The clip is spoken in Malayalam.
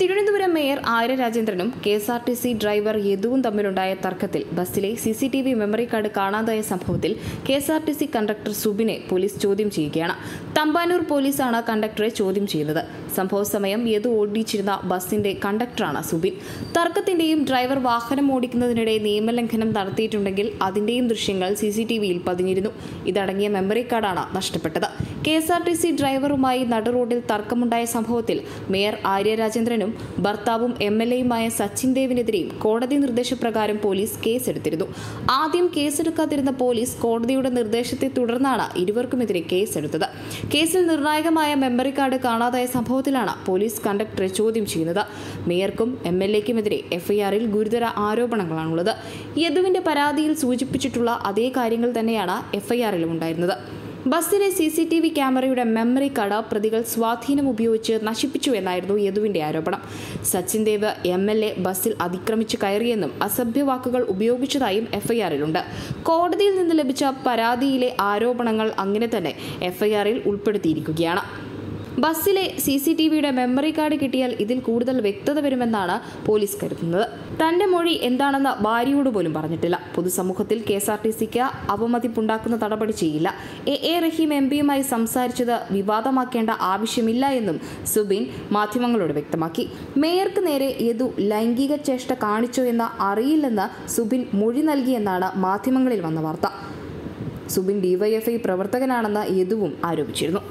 Thiruvananthapuram mayor Arya രാജേന്ദ്രനും K S R T C driver യദുവും തമ്മിലുണ്ടായ തർക്കത്തിൽ ബസ്സിലെ C C T V memory card കാണാതായ സംഭവത്തിൽ K S R T C conductor സുബിനെ police ചോദ്യം ചെയ്യുകയാണ്. തമ്പാനൂർ പോലീസാണ് കണ്ടക്ടറെ ചോദ്യം ചെയ്യുന്നത്. സംഭവ സമയം യദു ഓടിച്ചിരുന്ന ബസിന്റെ കണ്ടക്ടറാണ് സുബിൻ. തർക്കത്തിന്റെയും ഡ്രൈവർ വാഹനം ഓടിക്കുന്നതിനിടെ നിയമലംഘനം നടത്തിയിട്ടുണ്ടെങ്കിൽ അതിന്റെയും ദൃശ്യങ്ങൾ സി സി ടി വിയിൽ പതിഞ്ഞിരുന്നു. ഇതടങ്ങിയ മെമ്മറി കാർഡാണ് നഷ്ടപ്പെട്ടത്. K S R T C ഡ്രൈവറുമായി നടുറോഡിൽ തർക്കമുണ്ടായ സംഭവത്തിൽ മേയർ ആര്യ രാജേന്ദ്രനും ഭർത്താവും എം എൽ എയുമായ സച്ചിൻ ദേവിനെതിരെയും കോടതി നിർദ്ദേശപ്രകാരം പോലീസ് കേസെടുത്തിരുന്നു. ആദ്യം കേസെടുക്കാതിരുന്ന പോലീസ് കോടതിയുടെ നിർദ്ദേശത്തെ തുടർന്നാണ് ഇരുവർക്കുമെതിരെ കേസെടുത്തത്. കേസിൽ നിർണായകമായ മെമ്മറി കാർഡ് കാണാതായ സംഭവത്തിലാണ് പോലീസ് കണ്ടക്ടറെ ചോദ്യം ചെയ്യുന്നത്. മേയർക്കും എം എൽ എക്കുമെതിരെ എഫ്ഐആറിൽ ഗുരുതര ആരോപണങ്ങളാണുള്ളത്. യദുവിന്റെ പരാതിയിൽ സൂചിപ്പിച്ചിട്ടുള്ള അതേ കാര്യങ്ങൾ തന്നെയാണ് എഫ്ഐആറിലും ഉണ്ടായിരുന്നത്. ബസ്സിലെ സി സി ടി വി ക്യാമറയുടെ മെമ്മറി കാർഡ് പ്രതികൾ സ്വാധീനം ഉപയോഗിച്ച് നശിപ്പിച്ചു എന്നായിരുന്നു യദുവിന്റെ ആരോപണം. Sachin Dev M L A ബസ്സിൽ അതിക്രമിച്ച് കയറിയെന്നും അസഭ്യവാക്കുകൾ ഉപയോഗിച്ചതായും എഫ്ഐആറിലുണ്ട്. കോടതിയിൽ നിന്ന് ലഭിച്ച പരാതിയിലെ ആരോപണങ്ങൾ അങ്ങനെ തന്നെ എഫ്ഐആറിൽ ഉൾപ്പെടുത്തിയിരിക്കുകയാണ്. ബസ്സിലെ സി സി ടി വിയുടെ മെമ്മറി കാർഡ് കിട്ടിയാൽ ഇതിൽ കൂടുതൽ വ്യക്തത വരുമെന്നാണ് പോലീസ് കരുതുന്നത്. തന്റെ മൊഴി എന്താണെന്ന് ഭാര്യയോട് പോലും പറഞ്ഞിട്ടില്ല. പൊതുസമൂഹത്തിൽ കെ എസ് ആർ ടി സിക്ക് അവമതിപ്പുണ്ടാക്കുന്ന നടപടി ചെയ്യില്ല. എ എ റഹീം എം പിയുമായി സംസാരിച്ചത് വിവാദമാക്കേണ്ട ആവശ്യമില്ല എന്നും സുബിൻ മാധ്യമങ്ങളോട് വ്യക്തമാക്കി. മേയർക്ക് നേരെ യദു ലൈംഗിക ചേഷ്ട കാണിച്ചോ എന്ന് അറിയില്ലെന്ന് സുബിൻ മൊഴി നൽകിയെന്നാണ് മാധ്യമങ്ങളിൽ വന്ന വാർത്ത. സുബിൻ ഡിവൈഎഫ്ഐ പ്രവർത്തകനാണെന്ന് യദുവും ആരോപിച്ചിരുന്നു.